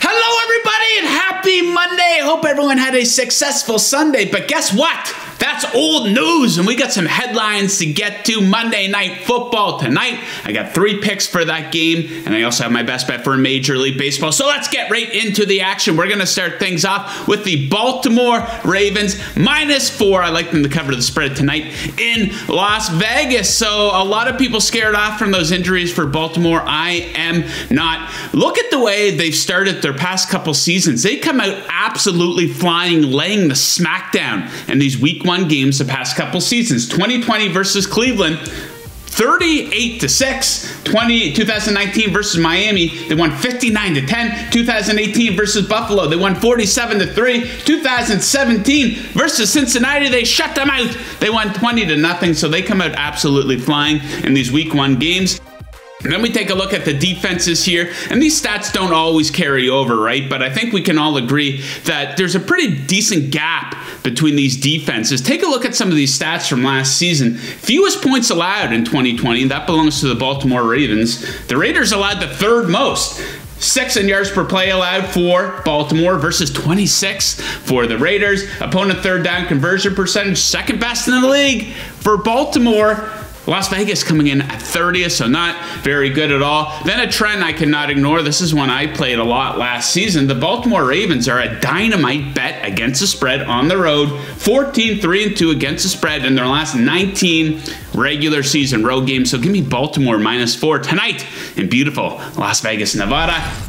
Hello, everybody, and happy Monday. Hope everyone had a successful Sunday. But guess what? That's old news, and we got some headlines to get to. Monday Night Football tonight. I got three picks for that game, and I also have my best bet for Major League Baseball. So let's get right into the action. We're going to start things off with the Baltimore Ravens minus four. I like them to cover the spread tonight in Las Vegas. So a lot of people scared off from those injuries for Baltimore. I am not. Look at the way they've started their past couple seasons. They come out absolutely flying, laying the smackdown in these week one games the past couple seasons. 2020 versus Cleveland. 38 to 6 20 2019 versus Miami they won 59 to 10 2018 versus Buffalo they won 47 to 3 2017 versus Cincinnati they shut them out they won 20 to nothing so they come out absolutely flying in these week 1 games and then we take a look at the defenses here, and these stats don't always carry over, right? But I think we can all agree that there's a pretty decent gap between these defenses. Take a look at some of these stats from last season. Fewest points allowed in 2020, that belongs to the Baltimore Ravens. The Raiders allowed the third most. Six in yards per play allowed for Baltimore versus 26 for the Raiders. Opponent third down conversion percentage, second best in the league for Baltimore. Las Vegas coming in at 30th, so not very good at all. Then a trend I cannot ignore. This is one I played a lot last season. The Baltimore Ravens are a dynamite bet against the spread on the road. 14 3 and 2 against the spread in their last 19 regular season road games. So give me Baltimore minus four tonight in beautiful Las Vegas, Nevada.